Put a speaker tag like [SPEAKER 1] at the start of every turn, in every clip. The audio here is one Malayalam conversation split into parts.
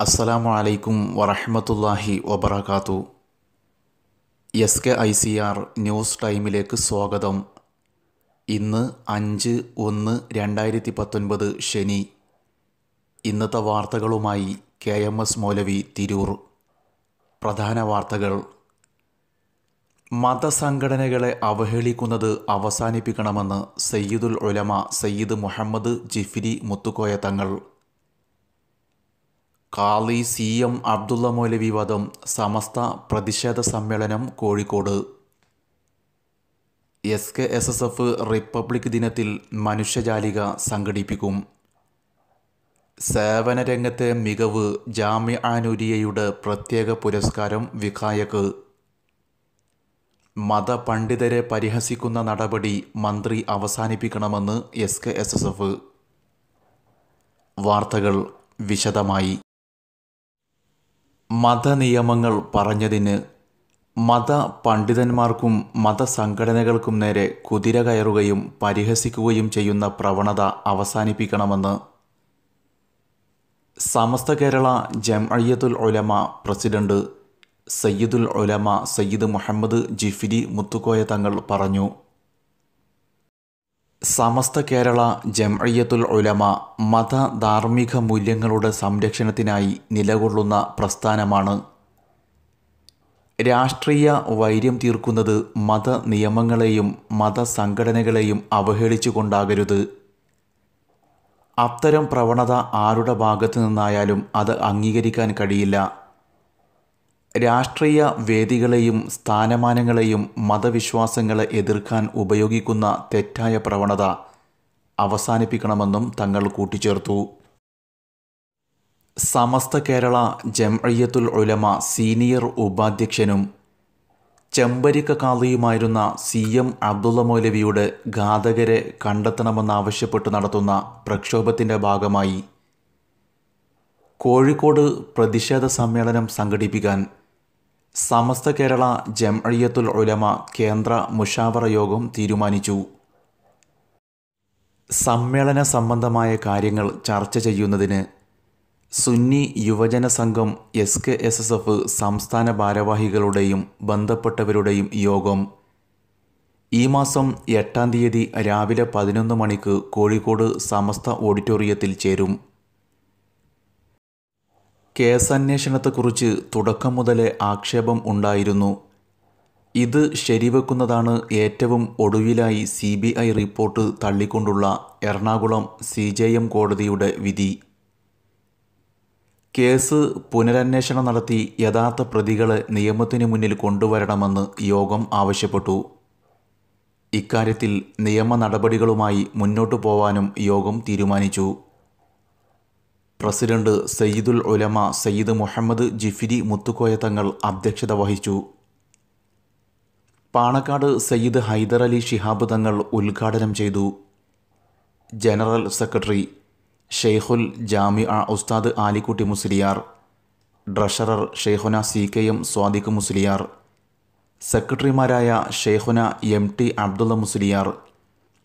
[SPEAKER 1] അസ്സലാമു അലൈക്കും വറഹമത്തല്ലാഹി വബർക്കാത്തു S K I C R news ടൈമിലേക്ക് സ്വാഗതം. ഇന്ന് അഞ്ച് ഒന്ന് രണ്ടായിരത്തി പത്തൊൻപത് ശനി. ഇന്നത്തെ വാർത്തകളുമായി കെ എം എസ് മൗലവി തിരൂർ. പ്രധാന വാർത്തകൾ. മതസംഘടനകളെ അവഹേളിക്കുന്നത് അവസാനിപ്പിക്കണമെന്ന് സയ്യിദുൽ ഉലമ സയ്യിദ് മുഹമ്മദ് ജിഫിരി മുത്തുക്കോയ തങ്ങൾ. കാളി സി എം അബ്ദുള്ള മൗലവി വധം സമസ്ത പ്രതിഷേധ സമ്മേളനം Kozhikode. S K S S F republic ദിനത്തിൽ മനുഷ്യജാലിക സംഘടിപ്പിക്കും. സേവന രംഗത്തെ മികവ് ജാമ്യാനുരിയയുടെ പ്രത്യേക പുരസ്കാരം വിഖായക്ക് മതപണ്ഡിതരെ പരിഹസിക്കുന്ന നടപടി മന്ത്രി അവസാനിപ്പിക്കണമെന്ന് S K S S F വാർത്തകൾ വിശദമായി. മതനിയമങ്ങൾ പറഞ്ഞതിന് മത പണ്ഡിതന്മാർക്കും മതസംഘടനകൾക്കും നേരെ കുതിര കയറുകയും പരിഹസിക്കുകയും ചെയ്യുന്ന പ്രവണത അവസാനിപ്പിക്കണമെന്ന് സമസ്ത കേരള ജംഅയ്യത്തുൽ ഒലമ പ്രസിഡന്റ് സയ്യിദുൽ ഒലമ സയ്യിദ് മുഹമ്മദ് ജിഫിരി മുത്തുക്കോയ തങ്ങൾ പറഞ്ഞു. സമസ്ത കേരള ജംഅയ്യത്തുൽ ഉലമ മത ധാർമ്മിക മൂല്യങ്ങളുടെ സംരക്ഷണത്തിനായി നിലകൊള്ളുന്ന പ്രസ്ഥാനമാണ്. രാഷ്ട്രീയ വൈര്യം തീർക്കുന്നത് മത നിയമങ്ങളെയും മതസംഘടനകളെയും അവഹേളിച്ചുകൊണ്ടാകരുത്. അത്തരം പ്രവണത ആരുടെ ഭാഗത്തു നിന്നായാലും അത് അംഗീകരിക്കാൻ കഴിയില്ല. രാഷ്ട്രീയ വേദികളെയും സ്ഥാനമാനങ്ങളെയും മതവിശ്വാസങ്ങളെ എതിർക്കാൻ ഉപയോഗിക്കുന്ന തെറ്റായ പ്രവണത അവസാനിപ്പിക്കണമെന്നും തങ്ങൾ കൂട്ടിച്ചേർത്തു. സമസ്ത കേരള ജംഅയ്യത്തുൽ ഉലമ സീനിയർ ഉപാധ്യക്ഷനും ചെമ്പരിക്ക കാളിയുമായിരുന്ന സി എം അബ്ദുള്ള മൗലവിയുടെ ഘാതകരെ കണ്ടെത്തണമെന്നാവശ്യപ്പെട്ട് നടത്തുന്ന പ്രക്ഷോഭത്തിന്റെ ഭാഗമായി കോഴിക്കോട് പ്രതിഷേധ സമ്മേളനം സംഘടിപ്പിക്കാൻ സമസ്ത കേരള ജംഅയ്യത്തുൽ ഉലമ കേന്ദ്ര മുഷാവറ യോഗം തീരുമാനിച്ചു. സമ്മേളന സംബന്ധമായ കാര്യങ്ങൾ ചർച്ച ചെയ്യുന്നതിന് Sunni Yuvajana Sangham S K S S F സംസ്ഥാന ഭാരവാഹികളുടെയും ബന്ധപ്പെട്ടവരുടെയും യോഗം. ഈ മാസം എട്ടാം തീയതി രാവിലെ പതിനൊന്ന് മണിക്ക് കോഴിക്കോട് സമസ്ത ഓഡിറ്റോറിയത്തിൽ ചേരും. കേസന്വേഷണത്തെക്കുറിച്ച് തുടക്കം മുതലേ ആക്ഷേപം ഉണ്ടായിരുന്നു. ഇത് ശരിവെക്കുന്നതാണ് ഏറ്റവും ഒടുവിലായി സി ബി ഐ റിപ്പോർട്ട് തള്ളിക്കൊണ്ടുള്ള എറണാകുളം സി ജെ എം കോടതിയുടെ വിധി. കേസ് പുനരന്വേഷണം നടത്തി യഥാർത്ഥ പ്രതികളെ നിയമത്തിന് മുന്നിൽ കൊണ്ടുവരണമെന്ന് യോഗം ആവശ്യപ്പെട്ടു. ഇക്കാര്യത്തിൽ നിയമ നടപടികളുമായി മുന്നോട്ടു പോവാനും യോഗം തീരുമാനിച്ചു. പ്രസിഡന്റ് സയ്യിദുൽ ഉലമ സയ്യിദ് മുഹമ്മദ് ജിഫിരി മുത്തുക്കോയ തങ്ങൾ അധ്യക്ഷത വഹിച്ചു. പാണക്കാട് സയ്യിദ് ഹൈദർ അലി ഷിഹാബ് തങ്ങൾ ഉദ്ഘാടനം ചെയ്തു. ജനറൽ സെക്രട്ടറി ഷെയ്ഖുൽ ജാമി ജാമിഅ ഉസ്താദ് ആലിക്കുട്ടി മുസ്ലിയാർ ട്രഷറർ ഷെയ്ഖുന C K M Swadiq Musliyar സെക്രട്ടറിമാരായ ഷെയ്ഖുന M T Abdulla Musliyar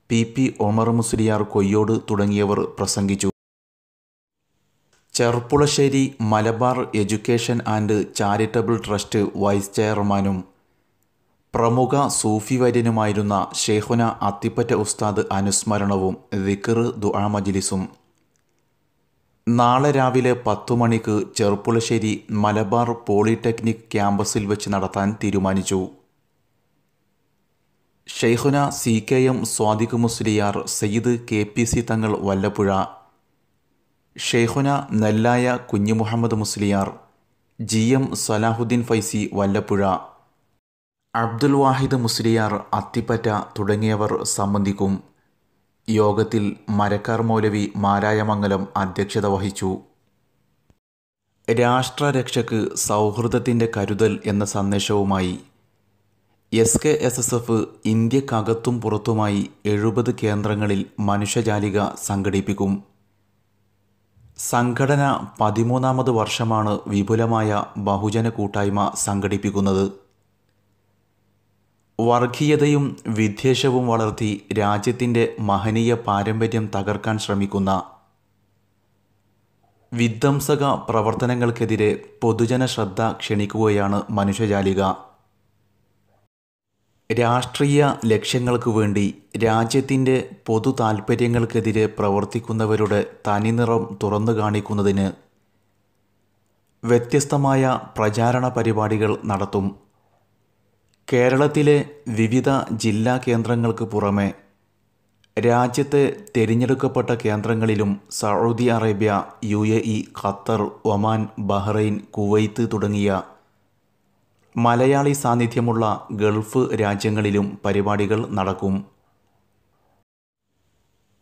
[SPEAKER 1] P P Omar Musliyar Koyyode തുടങ്ങിയവർ പ്രസംഗിച്ചു. Cherpulassery Malabar education and charitable trust vice ചെയർമാനും പ്രമുഖ സൂഫി വര്യനുമായിരുന്ന ഷെയ്ഹുന അത്തിപ്പറ്റ ഉസ്താദ് അനുസ്മരണവും വിക്കർ ദുആ മജ്ലിസും. നാളെ രാവിലെ പത്തു മണിക്ക് ചെർപ്പുളശ്ശേരി മലബാർ പോളിടെക്നിക് ക്യാമ്പസിൽ വെച്ച് നടത്താൻ തീരുമാനിച്ചു. Shaikhuna C K M Swadiq Musliyar Sayyid K P C Thangal Vallappuzha ഷെയ്ഖുന നെല്ലായ കുഞ്ഞു മുഹമ്മദ് മുസ്ലിയാർ ജി എം സലാഹുദ്ദീൻ ഫൈസി വല്ലപ്പുഴ അബ്ദുൽ വാഹിദ് മുസ്ലിയാർ അത്തിപ്പറ്റ തുടങ്ങിയവർ സംബന്ധിക്കും. യോഗത്തിൽ മരക്കാർ മൗലവി മാരായമംഗലം അധ്യക്ഷത വഹിച്ചു. രാഷ്ട്രരക്ഷയ്ക്ക് സൗഹൃദത്തിന്റെ കരുതൽ എന്ന സന്ദേശവുമായി S K S S F ഇന്ത്യക്കകത്തും പുറത്തുമായി എഴുപത് കേന്ദ്രങ്ങളിൽ മനുഷ്യജാലിക സംഘടിപ്പിക്കും. സംഘടന പതിമൂന്നാമത് വർഷമാണ് വിപുലമായ ബഹുജന കൂട്ടായ്മ സംഘടിപ്പിക്കുന്നത്. വർഗീയതയും വിദ്വേഷവും വളർത്തി രാജ്യത്തിന്റെ മഹനീയ പാരമ്പര്യം തകർക്കാൻ ശ്രമിക്കുന്ന വിധ്വംസക പ്രവർത്തനങ്ങൾക്കെതിരെ പൊതുജന ശ്രദ്ധ ക്ഷണിക്കുകയാണ് മനുഷ്യജാലിക. രാഷ്ട്രീയ ലക്ഷ്യങ്ങൾക്ക് വേണ്ടി രാജ്യത്തിന്റെ പൊതു താൽപ്പര്യങ്ങൾക്കെതിരെ പ്രവർത്തിക്കുന്നവരുടെ തനിനിറം തുറന്നു കാണിക്കുന്നതിന് വ്യത്യസ്തമായ പ്രചാരണ പരിപാടികൾ നടത്തും. കേരളത്തിലെ വിവിധ ജില്ലാ കേന്ദ്രങ്ങൾക്ക് പുറമെ രാജ്യത്തെ തിരഞ്ഞെടുക്കപ്പെട്ട കേന്ദ്രങ്ങളിലും Saudi Arabia U Qatar Oman Bahrain Kuwait തുടങ്ങിയ മലയാളി സാന്നിധ്യമുള്ള ഗൾഫ് രാജ്യങ്ങളിലും പരിപാടികൾ നടക്കും.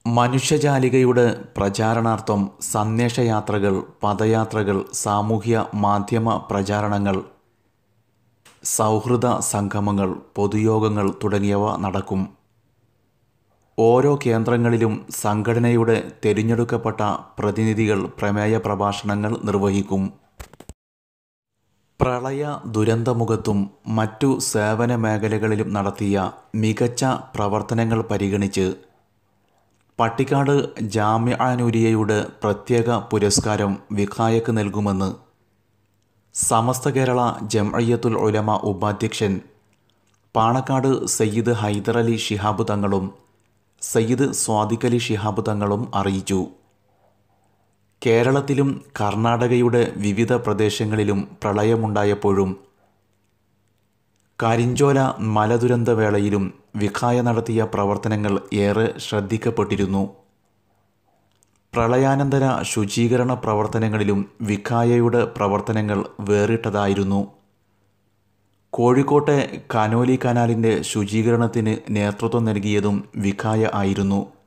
[SPEAKER 1] മനുഷ്യജാലികയുടെ പ്രചാരണാർത്ഥം സന്ദേശയാത്രകൾ പദയാത്രകൾ സാമൂഹ്യ മാധ്യമ പ്രചാരണങ്ങൾ സൗഹൃദ സംഗമങ്ങൾ പൊതുയോഗങ്ങൾ തുടങ്ങിയവ നടക്കും. ഓരോ കേന്ദ്രങ്ങളിലും സംഘടനയുടെ തിരഞ്ഞെടുക്കപ്പെട്ട പ്രതിനിധികൾ പ്രമേയ പ്രഭാഷണങ്ങൾ നിർവഹിക്കും. പ്രളയ ദുരന്തമുഖത്തും മറ്റു സേവന മേഖലകളിലും നടത്തിയ മികച്ച പ്രവർത്തനങ്ങൾ പരിഗണിച്ച് പട്ടിക്കാട് ജാമ്യാനൂരിയയുടെ പ്രത്യേക പുരസ്കാരം വിഖായക്ക് നൽകുമെന്ന് സമസ്ത കേരള ജംഅയ്യത്തുൽ ഉലമ ഉപാധ്യക്ഷൻ പാണക്കാട് സയ്യിദ് ഹൈദരലി ശിഹാബ് തങ്ങളും സയ്യിദ് സ്വാദിഖലി ശിഹാബ് തങ്ങളും അറിയിച്ചു. കേരളത്തിലും കർണാടകയുടെ വിവിധ പ്രദേശങ്ങളിലും പ്രളയമുണ്ടായപ്പോഴും കരിഞ്ചോല മലദുരന്തവേളയിലും വിഖായ നടത്തിയ പ്രവർത്തനങ്ങൾ ഏറെ ശ്രദ്ധിക്കപ്പെട്ടിരുന്നു. പ്രളയാനന്തര ശുചീകരണ പ്രവർത്തനങ്ങളിലും വിഖായയുടെ പ്രവർത്തനങ്ങൾ വേറിട്ടതായിരുന്നു. കോഴിക്കോട്ടെ കനോലി കനാലിന്റെ ശുചീകരണത്തിന് നേതൃത്വം നൽകിയതും വിഖായ ആയിരുന്നു.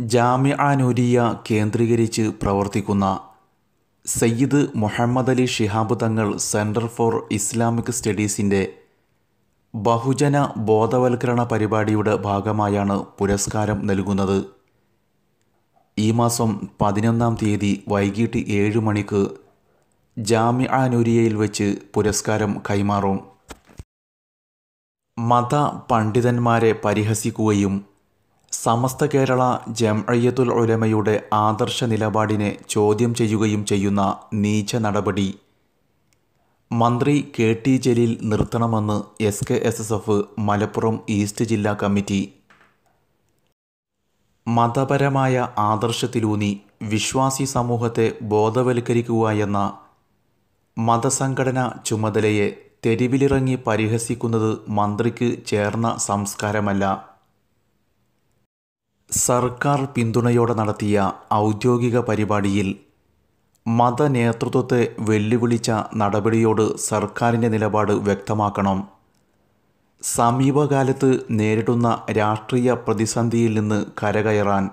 [SPEAKER 1] ജാമിഅനൂരിയ കേന്ദ്രീകരിച്ച് പ്രവർത്തിക്കുന്ന സയ്യിദ് മുഹമ്മദ് അലി ഷിഹാബ് തങ്ങൾ സെന്റർ ഫോർ ഇസ്ലാമിക് സ്റ്റഡീസിന്റെ ബഹുജന ബോധവൽക്കരണ പരിപാടിയുടെ ഭാഗമായാണ് പുരസ്കാരം നൽകുന്നത്. ഈ മാസം പതിനൊന്നാം തീയതി വൈകിട്ട് ഏഴ് മണിക്ക് ജാമിഅനൂരിയയിൽ വെച്ച് പുരസ്കാരം കൈമാറും. മത പണ്ഡിതന്മാരെ പരിഹസിക്കുകയും സമസ്ത കേരള ജംഅയ്യത്തുൽ ഉലമയുടെ ആദർശ നിലപാടിനെ ചോദ്യം ചെയ്യുകയും ചെയ്യുന്ന നീച്ച നടപടി. മന്ത്രി K T Jaleel നിർത്തണമെന്ന് S K S S F Malappuram east ജില്ലാ കമ്മിറ്റി. മതപരമായ ആദർശത്തിലൂന്നി വിശ്വാസി സമൂഹത്തെ ബോധവൽക്കരിക്കുക എന്ന മതസംഘടനാ ചുമതലയെ തെരുവിലിറങ്ങി പരിഹസിക്കുന്നത് മന്ത്രിക്ക് ചേർന്ന സംസ്കാരമല്ല. സർക്കാർ പിന്തുണയോടെ നടത്തിയ ഔദ്യോഗിക പരിപാടിയിൽ മതനേതൃത്വത്തെ വെല്ലുവിളിച്ച നടപടിയോട് സർക്കാരിന്റെ നിലപാട് വ്യക്തമാക്കണം. സമീപകാലത്ത് നേരിടുന്ന രാഷ്ട്രീയ പ്രതിസന്ധിയിൽ നിന്ന് കരകയറാൻ.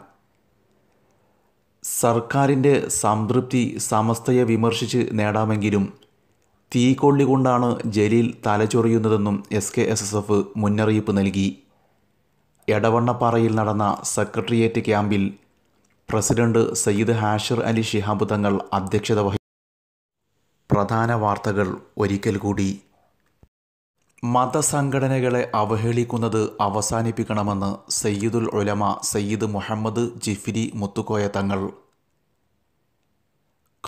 [SPEAKER 1] സർക്കാരിന്റെ സംതൃപ്തി സമസ്തയെ വിമർശിച്ച് നേടാമെങ്കിലും തീക്കൊള്ളികൊണ്ടാണ് Jaleel തലചൊറിയുന്നതെന്നും S K S S F മുന്നറിയിപ്പ് നൽകി. എടവണ്ണപ്പാറയിൽ നടന്ന സെക്രട്ടേറിയറ്റ് ക്യാമ്പിൽ പ്രസിഡന്റ് സയ്യിദ് ഹാഷിർ അലി ശിഹാബ് തങ്ങൾ അധ്യക്ഷത വഹിച്ചു പ്രധാന വാർത്തകൾ ഒരിക്കൽ കൂടി. മതസംഘടനകളെ അവഹേളിക്കുന്നത് അവസാനിപ്പിക്കണമെന്ന് സയ്യിദുൽ ഉലമ സയ്യിദ് മുഹമ്മദ് ജിഫിരി മുത്തുക്കോയ തങ്ങൾ.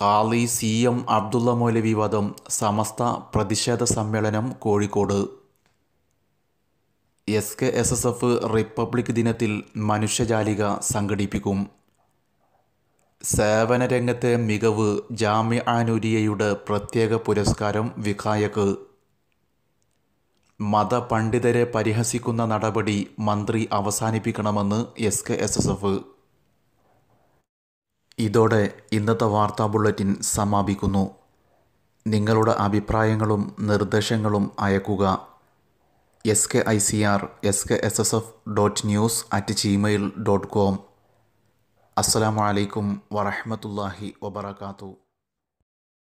[SPEAKER 1] കാളി സി എം അബ്ദുള്ള മൗലവി വധം സമസ്ത പ്രതിഷേധ സമ്മേളനം Kozhikode. S K S S F republic ദിനത്തിൽ മനുഷ്യജാലിക സംഘടിപ്പിക്കും. സേവന രംഗത്തെ മികവ് ജാമ്യാനൂരിയയുടെ പ്രത്യേക പുരസ്കാരം വിഖായക്ക് മതപണ്ഡിതരെ പരിഹസിക്കുന്ന നടപടി മന്ത്രി അവസാനിപ്പിക്കണമെന്ന് S K S S F ഇതോടെ ഇന്നത്തെ വാർത്താ ബുള്ളറ്റിൻ സമാപിക്കുന്നു. നിങ്ങളുടെ അഭിപ്രായങ്ങളും നിർദ്ദേശങ്ങളും അയക്കുക. S K I C R S K S S F dot news at Gmail dot com അസ്സാം വലൈക്കും വറഹമത്തല്ലാഹി വബർക്കാത്തു